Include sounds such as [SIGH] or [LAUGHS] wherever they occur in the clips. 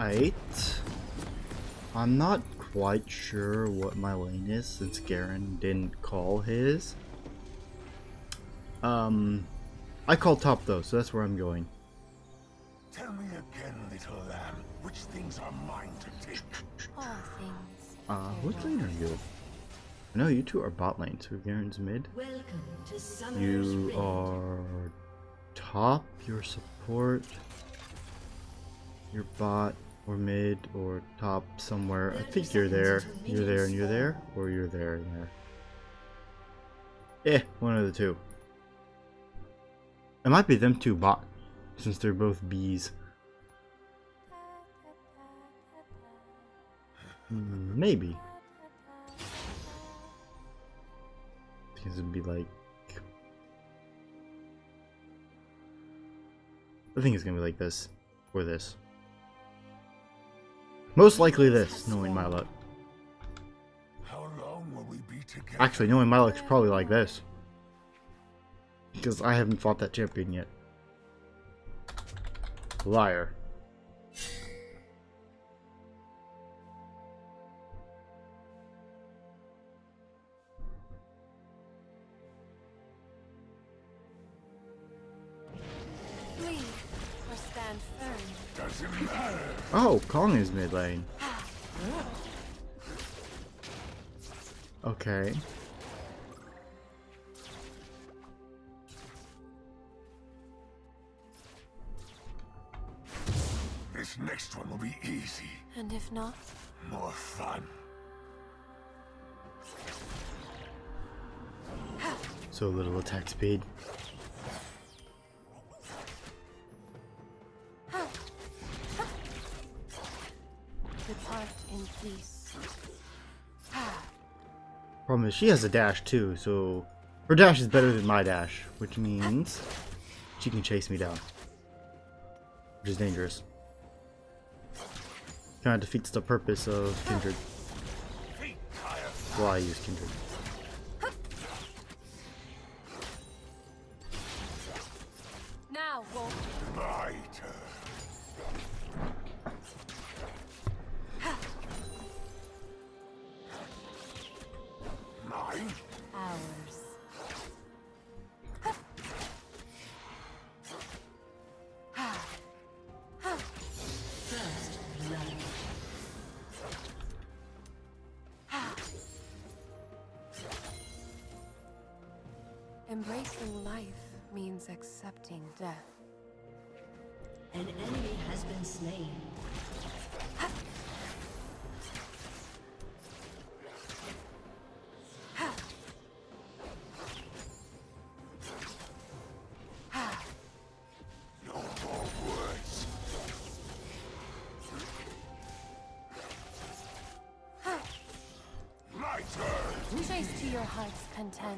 Eight. I'm not quite sure what my lane is since Garen didn't call his. Um, I call top though, so that's where I'm going. Tell me again, little lamb, which things are mine to take. All things. Uh, fair what lane are you? No, you two are bot lane, so Garen's mid. Welcome to Summoner's Rift. are top, your support, your bot, or mid, or top somewhere. I think you're there. You're there and you're there, or you're there and there. Eh, one of the two. It might be them two bot, since they're both bees. Hmm, Maybe. Because it'd be like. I think it's gonna be like this. Or this. Most likely this, knowing my luck. How long will we be together? Actually, knowing my luck's probably like this. Because I haven't fought that champion yet. Liar. Oh, Kong is mid lane. Okay. This next one will be easy. And if not, More fun. So little attack speed. In peace. [SIGHS] Problem is, she has a dash too, so her dash is better than my dash, which means she can chase me down, which is dangerous. Kind of defeats the purpose of Kindred. Why I use Kindred.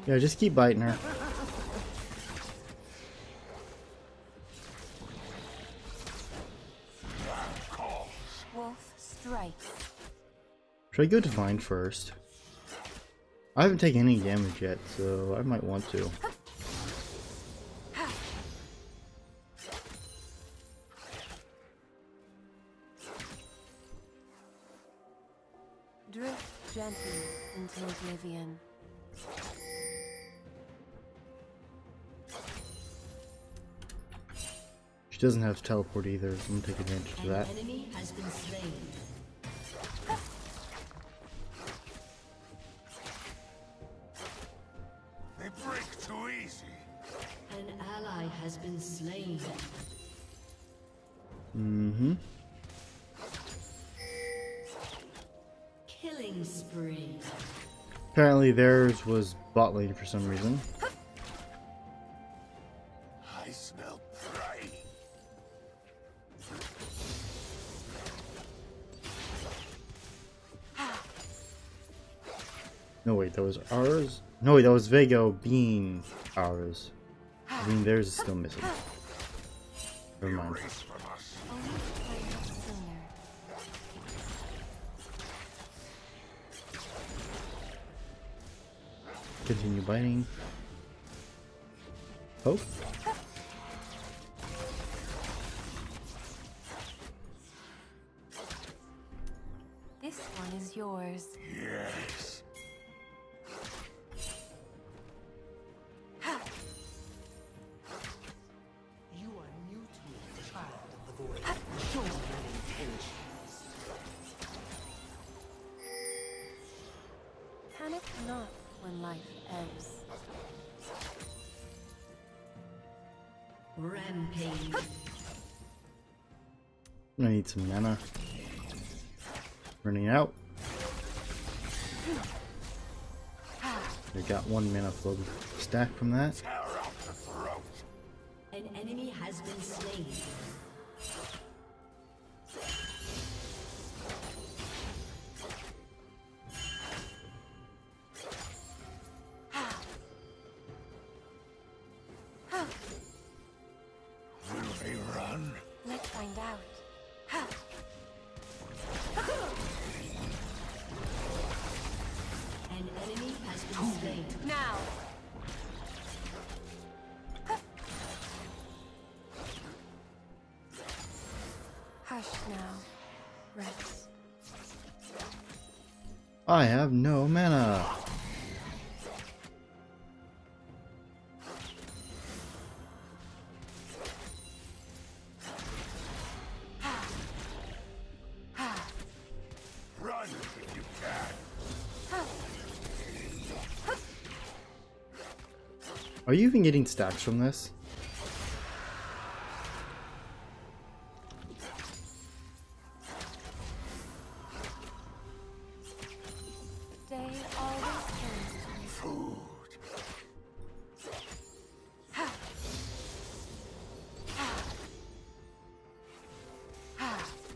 Yeah, just keep biting her. Wolf strikes. Should I go Divine first? I haven't taken any damage yet, so I might want to. Drift gently into oblivion. She doesn't have to teleport either, I'm gonna take advantage of that. enemy has been slain. They break too easy. An ally has been slain. Mm-hmm. Killing spree. Apparently theirs was bot lane for some reason. No wait, that was ours? No wait, that was Viego being ours. I mean theirs is still missing. Never mind. Erase from us. Only player sooner. Continue biting. Oh. This one is yours. Yes. Got one mana flow stack from that. An enemy has been slain. Hush now. Rest. I have no mana. Run if you can. Are you even getting stacks from this?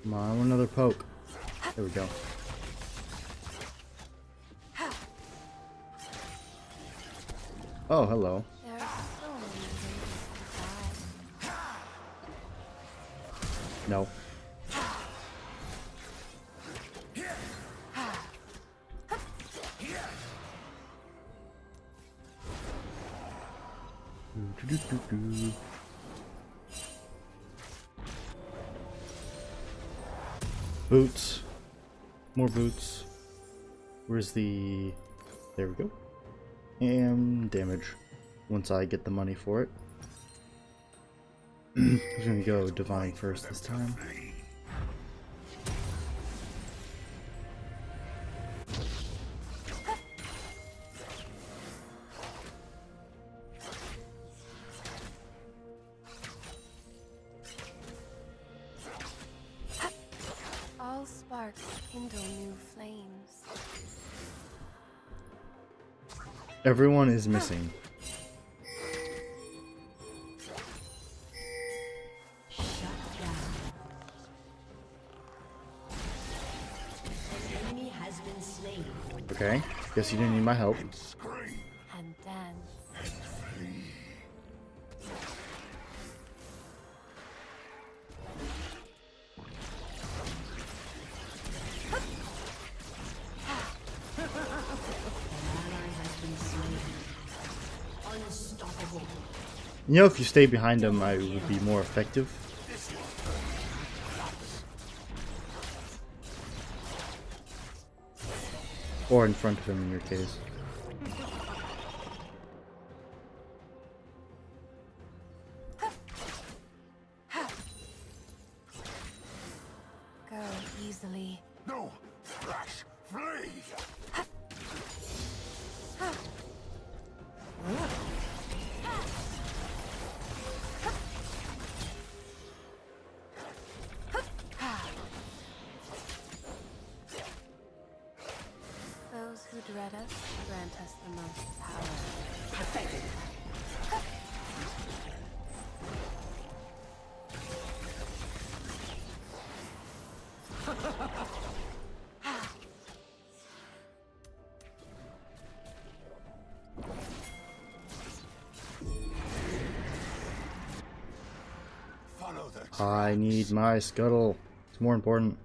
Come on, another poke. There we go. Oh, hello. No. More boots. Where's the... There we go. And damage. Once I get the money for it. [CLEARS THROAT] I'm gonna go divine first this time. Kindle new flames. Everyone is missing. Shut down. An enemy has been slain. Okay, guess you didn't need my help. Know, if you stay behind them, I would be more effective. Or in front of him in your case. I need my scuttle. It's more important.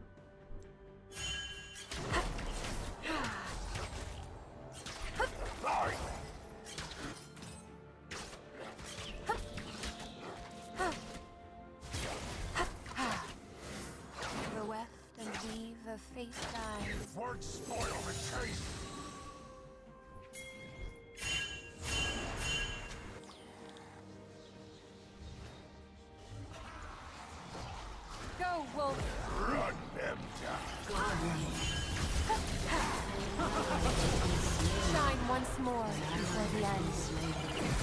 Before the end.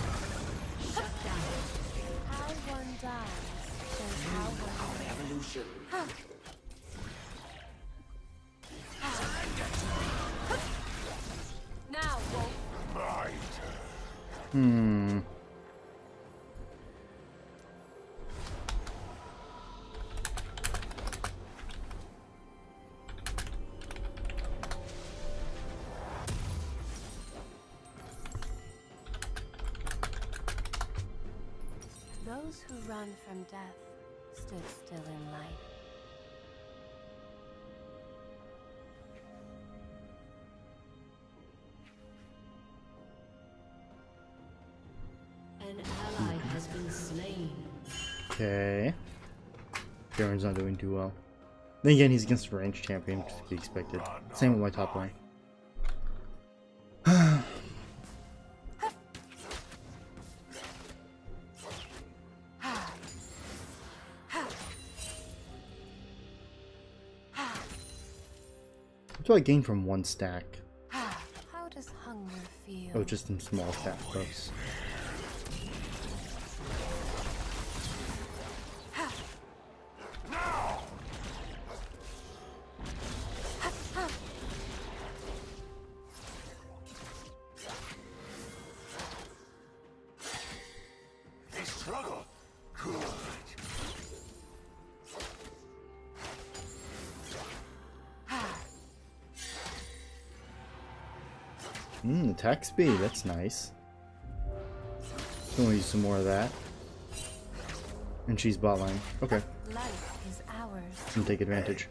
Shut down. How one dies shows how one lives. Evolution. Now, Wolf! My turn. Hmm. Who run from death stood still in life. An ally has been slain. Okay. Baron's not doing too well. Then again, he's against a ranged champion, to be expected. Same with my top lane. What do I gain from one stack? [SIGHS] How does hunger feel? Oh, just in small stack Speed, that's nice. Gonna use some more of that. And she's bot line. Okay, Life is ours. can take advantage.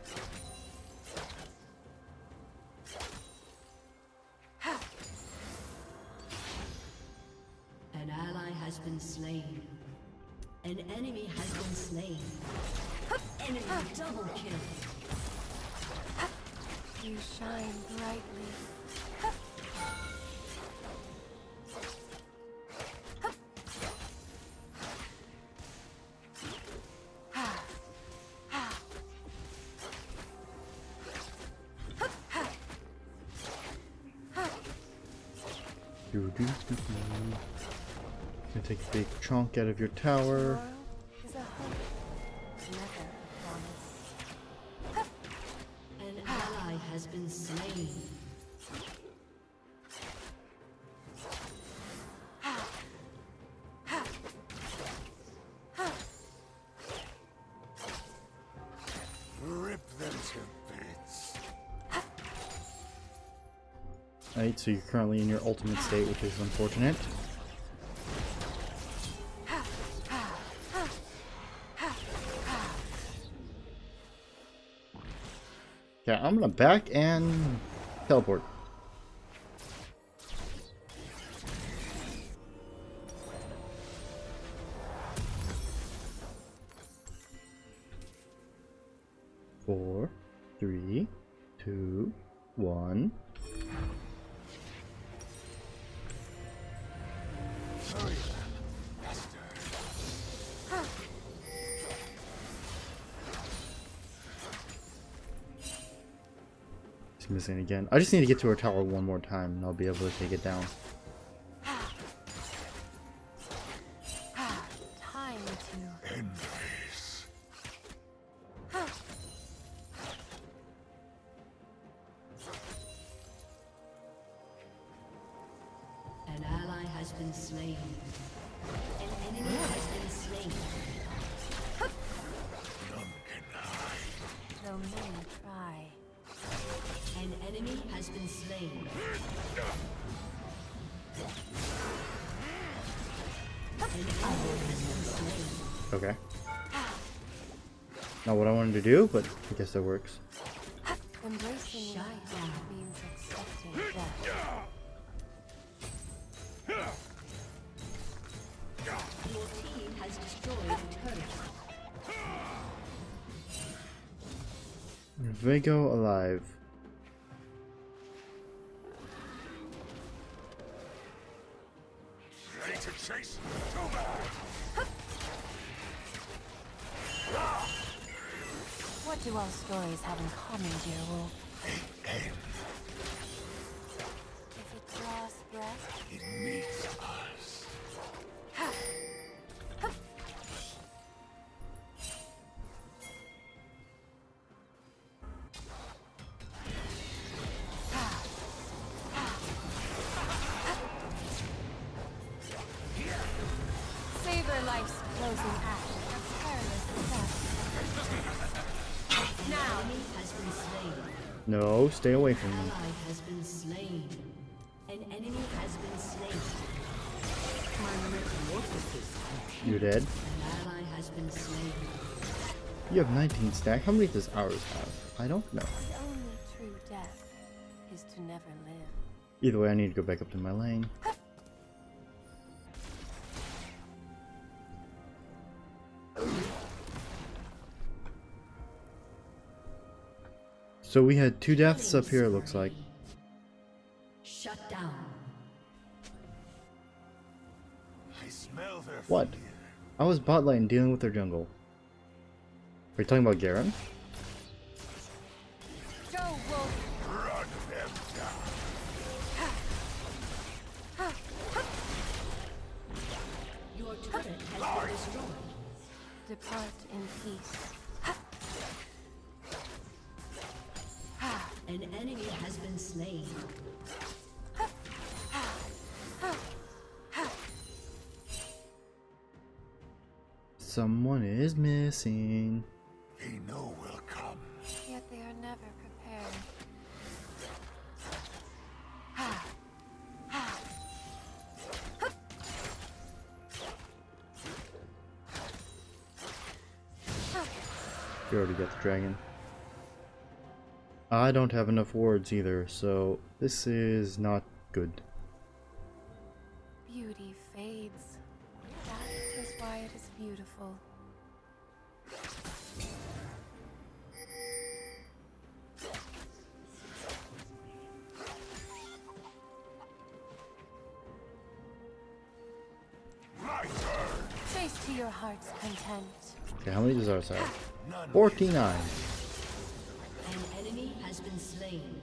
Doo -doo -doo -doo. Gonna take a big chunk out of your tower. So you're currently in your ultimate state, which is unfortunate. Okay, I'm gonna back and teleport. Four, three, two, one. He's missing again. I just need to get to her tower one more time and I'll be able to take it down. Guess that works. Embracing life means accepting death. Your team has destroyed a turret. Viego alive. Been away from metamorphosis You're dead. An ally has been slain. You have 19 stack. How many does ours have? I don't know. the only true death is to never live. Either way, I need to go back up to my lane. So we had two deaths up here, it looks like. Shut down. I smell What? I was bot lane dealing with their jungle. Are you talking about Garen? You already got the dragon. I don't have enough wards either, so this is not good. Beauty fades. That is why it is beautiful. My turn. Chase to your heart's content. Okay, how many does ours have? None 49. An enemy has been slain.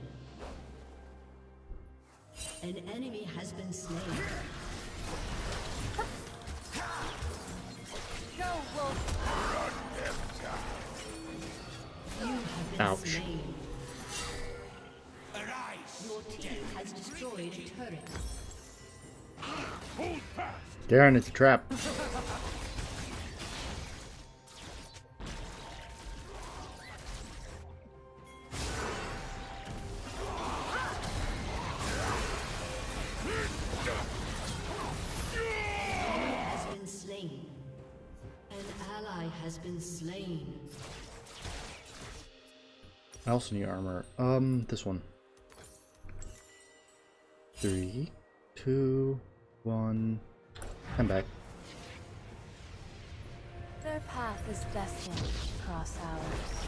An enemy has been slain. Go, wolf! Ouch. slain. Your team has destroyed a turret. Garen, it's a trap. Has been slain. I also need armor. Um, this one. Three, two, one. I'm back. Their path is destined to cross ours.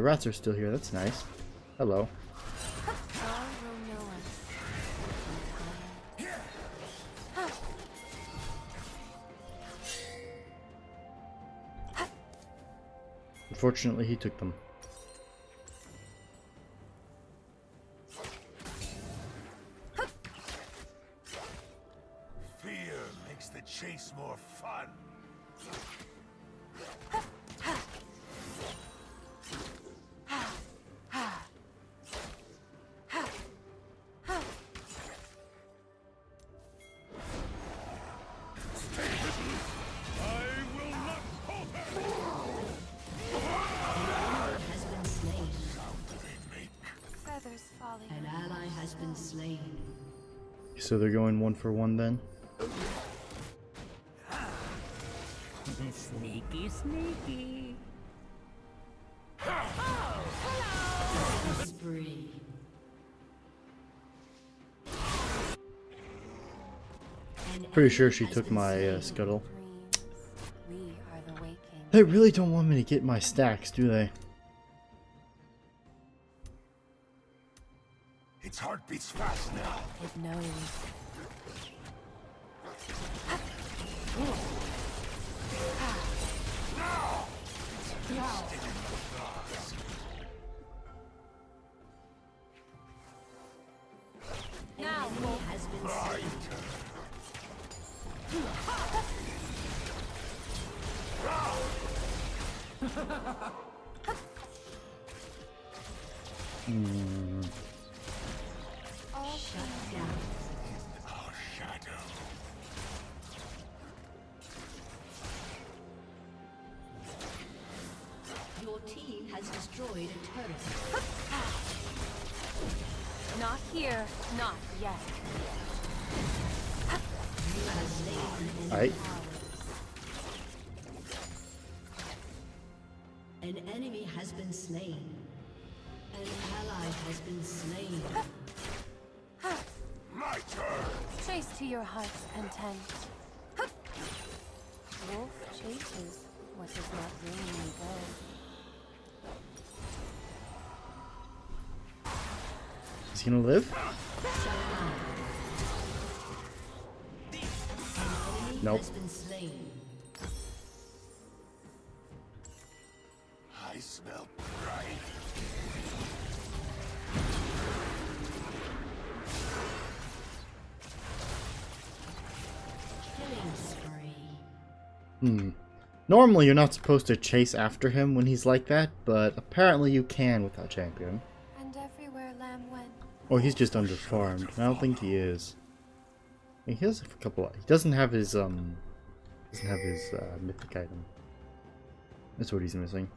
The rats are still here. That's nice. Hello. Unfortunately, he took them. so they're going one for one then? sneaky, sneaky. Pretty sure she took my uh, scuttle. They really don't want me to get my stacks, do they? Fast now. Destroyed a turret. not here, not yet. You an enemy. Alright. An enemy has been slain. An ally has been slain. My turn. Chase to your heart's content. Wolf chases what does not willingly go. Is he gonna live? Nope. I smell pride. Hmm. Normally you're not supposed to chase after him when he's like that, but apparently you can with that champion. Or he's just underfarmed. I don't think he is. He has a couple. Of, He doesn't have his um. Doesn't have his uh, mythic item. That's what he's missing.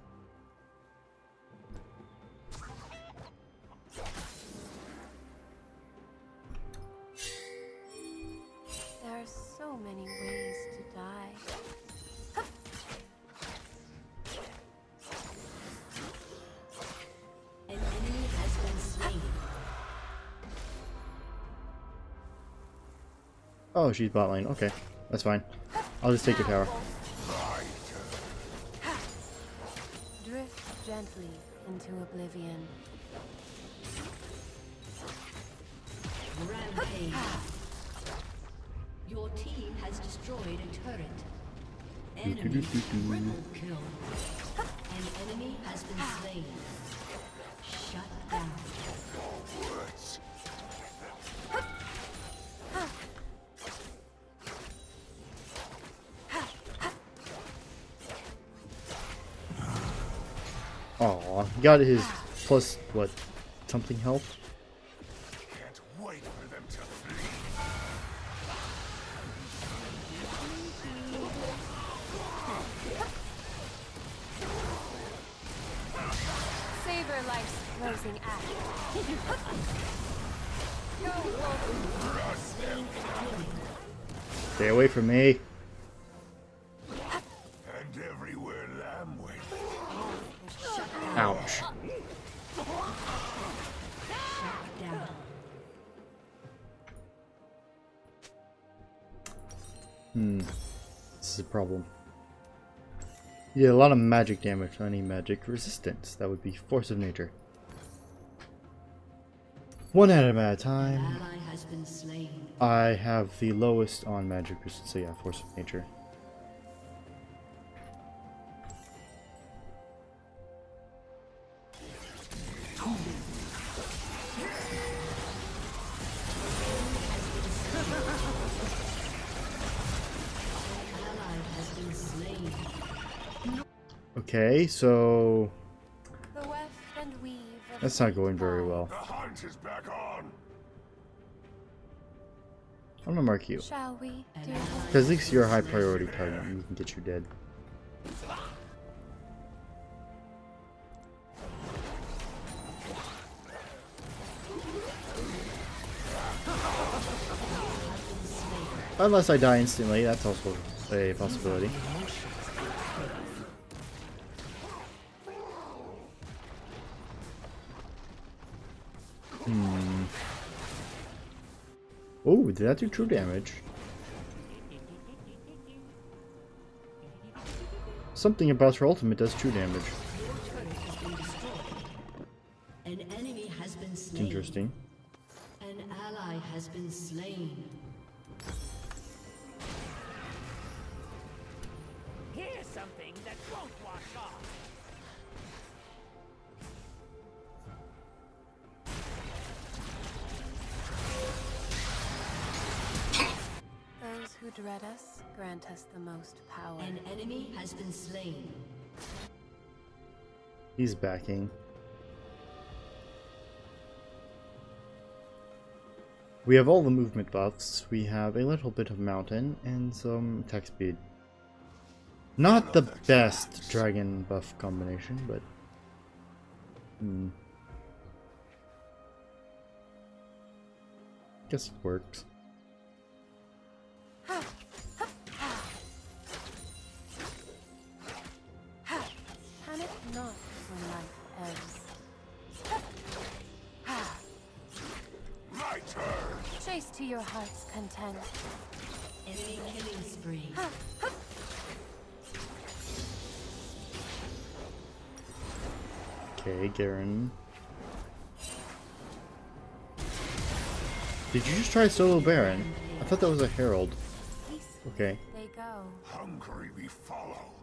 She's bot lane. Okay, that's fine. I'll just take your tower. Drift gently into oblivion. Rampage. Your team has destroyed a turret. Enemy triple kill. An enemy has been slain. Shut down. Got his plus what? Something health. Hmm. This is a problem. Yeah, a lot of magic damage. I need magic resistance. That would be force of nature. One item at a time. Ally has been slain. I have the lowest on magic resistance, so yeah, force of nature. Okay, so The weft and weave that's not going very well. The hunt is back on. I'm gonna mark you. Shall we, An dear ally Because at least you're a high priority slain. target. You can get you dead. Unless I die instantly, that's also a possibility. Hmm. Oh, did that do true damage? Something about her ultimate does true damage. Interesting. An ally has been slain. He's backing. We have all the movement buffs. We have a little bit of mountain and some attack speed. Not the best dragon buff combination, but hmm. Guess it works. To your heart's content. Enemy killing spree. Okay, Garen. Did you just try solo Baron? I thought that was a Herald. Okay. they go. Hungry we follow.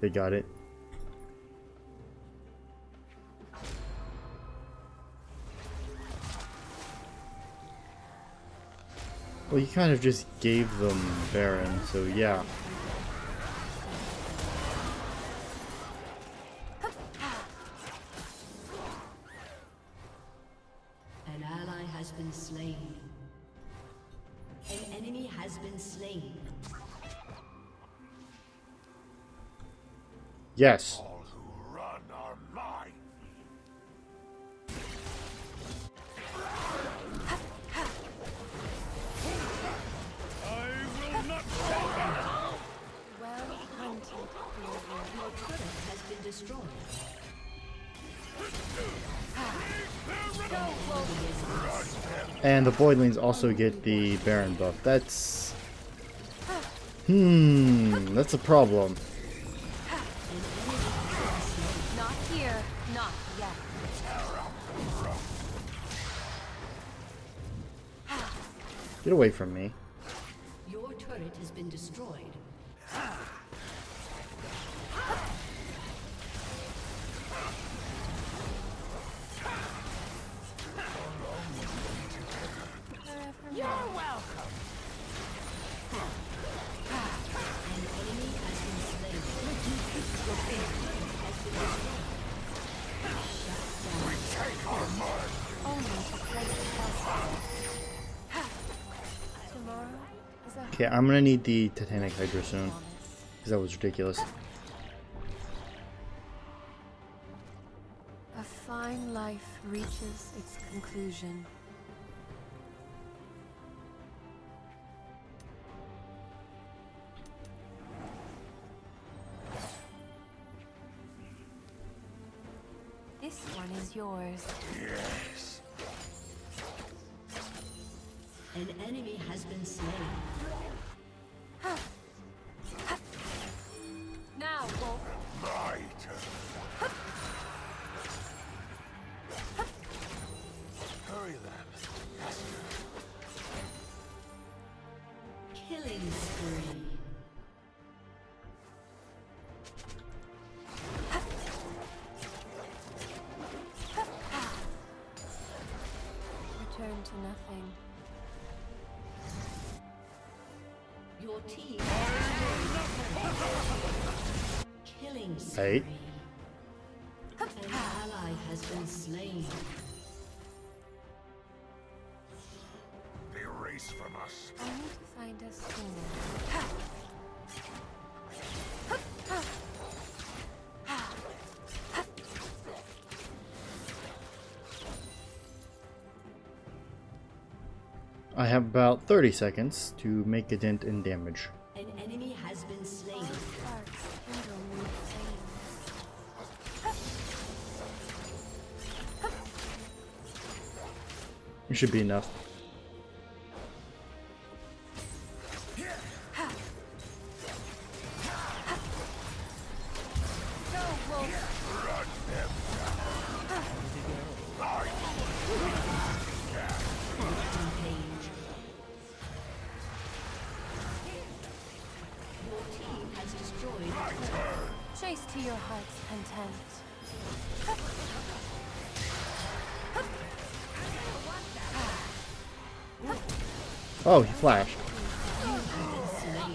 They got it. Well, you kind of just gave them Baron, so yeah. An ally has been slain. An enemy has been slain. Yes. And the Voidlings also get the Baron buff. That's... Hmm, that's a problem. Not here, not yet. Get away from me. Your turret has been destroyed. Okay, I'm gonna need the Titanic Hydra soon. Because that was ridiculous. A fine life reaches its conclusion. This one is yours. Yes. An enemy has been slain. Team. Killing spree. Hey. An ally has been slain. They race from us. I need to find a sooner. I have about 30 seconds to make a dent in damage. An enemy has been slain. Sparks kindle new flames. It should be enough.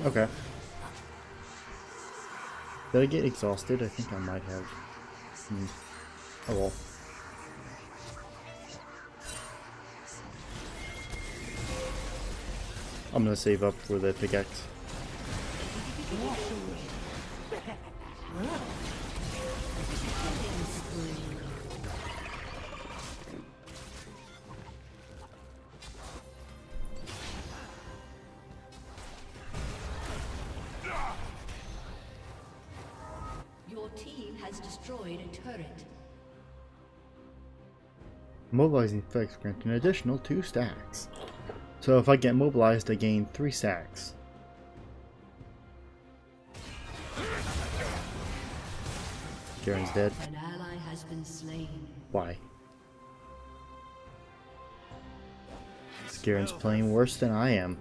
Okay. Did I get exhausted? I think I might have. Hmm. Oh well. I'm gonna save up for the pickaxe. [LAUGHS] Mobilizing effects grant an additional two stacks. So if I get mobilized, I gain three stacks. Garen's dead. An ally has been slain. Why? Garen's playing worse than I am.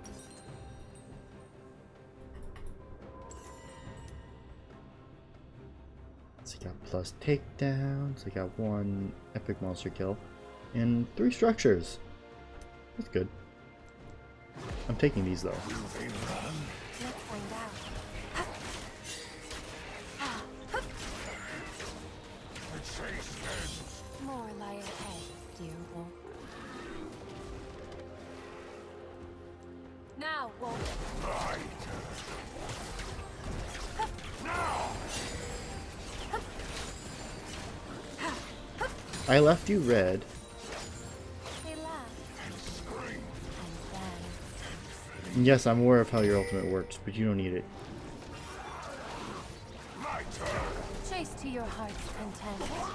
So I got plus takedowns, I got one epic monster kill, and three structures. That's good. I'm taking these though. Let's find out. The chase ends. More lie ahead, dear wolf. Now, wolf. I left you red. Yes, I'm aware of how your ultimate works, but you don't need it. My turn. chase to your heart's content.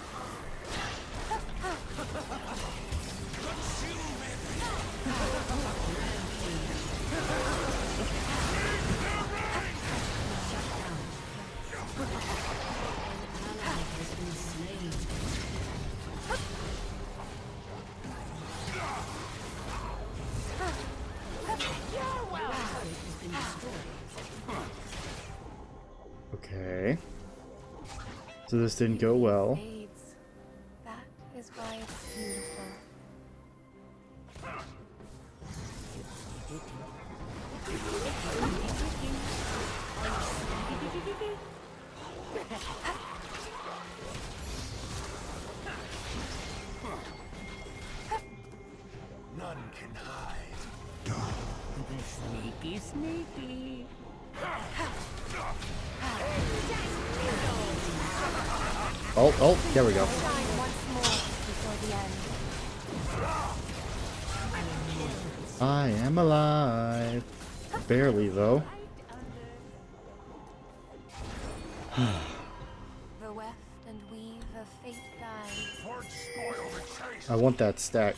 Okay. So this didn't go well. Fades. That Oh, oh, there we go. Shine once more before the end. I am alive. Barely, though. The weft and weave of fate guides. Forge spoil the chase. I want that stack.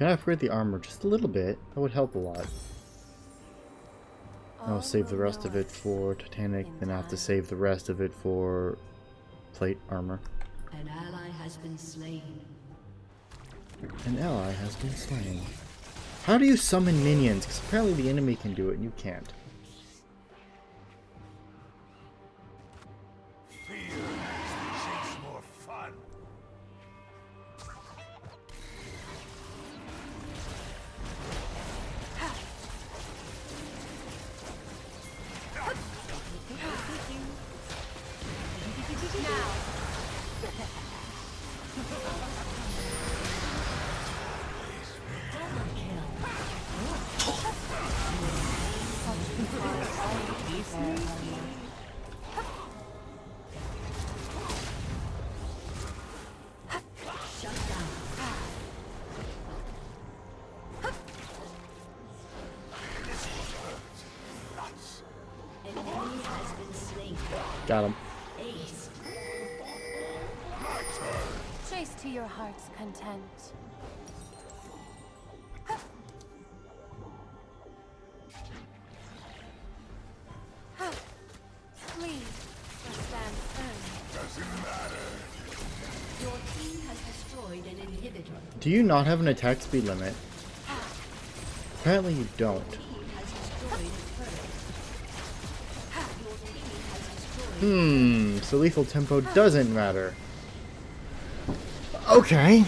Can I upgrade the armor just a little bit? That would help a lot. I'll oh, save the rest of it for Titanic, then I have to save the rest of it for plate armor. An ally has been slain. An ally has been slain. How do you summon minions? Because apparently the enemy can do it and you can't. Got him. Chase to your heart's content. Please, just stand firm. Your team has destroyed an inhibitor. Do you not have an attack speed limit? Apparently you don't. Team has destroyed a turret. Your team has destroyed Hmm, so lethal tempo doesn't matter. Okay.